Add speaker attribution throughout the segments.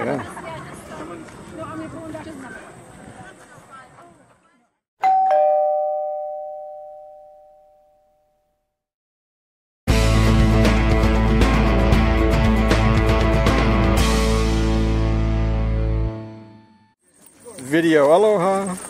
Speaker 1: Oh, yeah. Video aloha.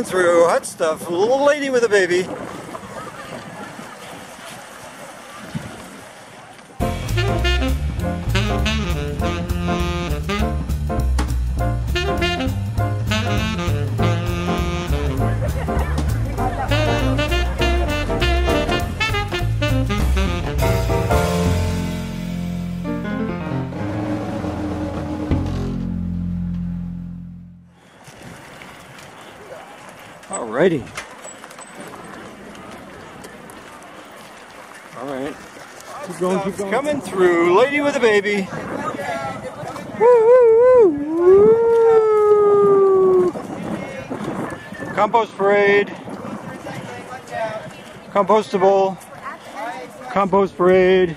Speaker 1: Coming through, hot stuff, little lady with a baby. Alrighty. Alright. Keep going, keep going. Coming through, lady with a baby. Woo, woo, woo, woo. Compost parade. Compostable. Compost parade.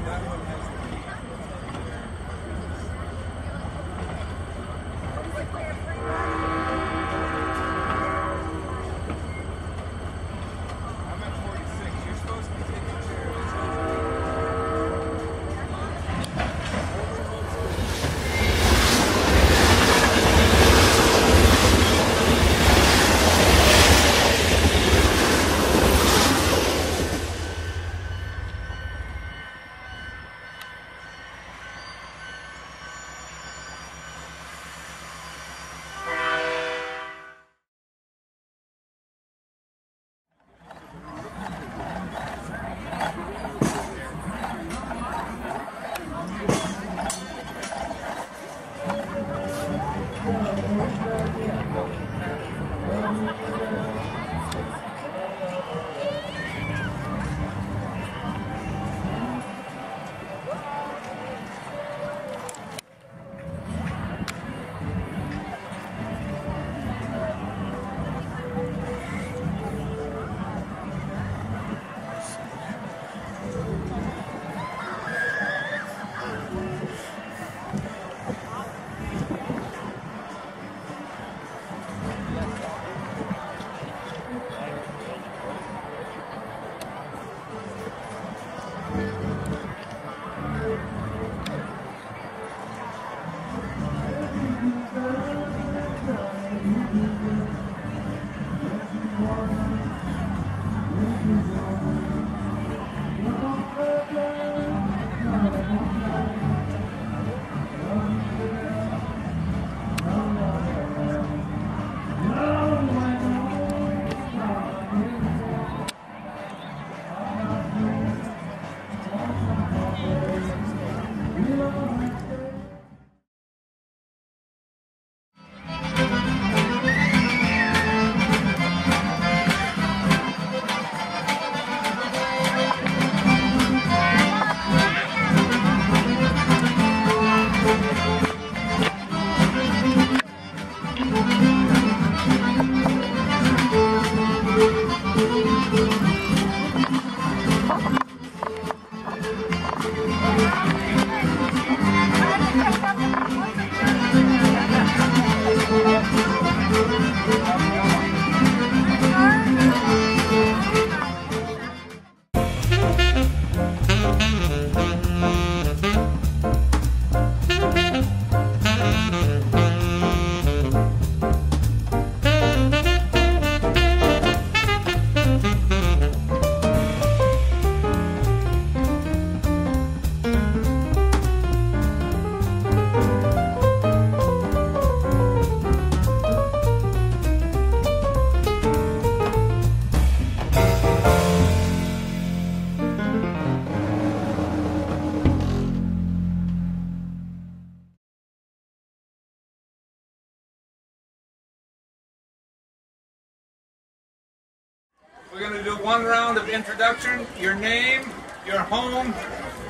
Speaker 2: to do one round of introduction, your name, your home,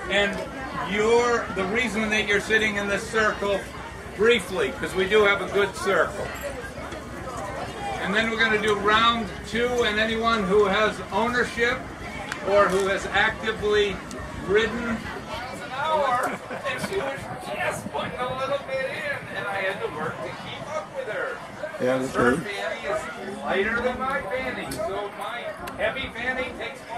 Speaker 2: and your the reason that you're sitting in this circle briefly, because we do have a good circle. And then we're going to do round two, and anyone who has ownership or who has actively ridden an hour, and she was just putting a little bit in, and I had to work to keep up with her.
Speaker 1: Yeah, that's
Speaker 2: Her
Speaker 1: right.
Speaker 2: fanny is lighter than my fanny, so my heavy fanny takes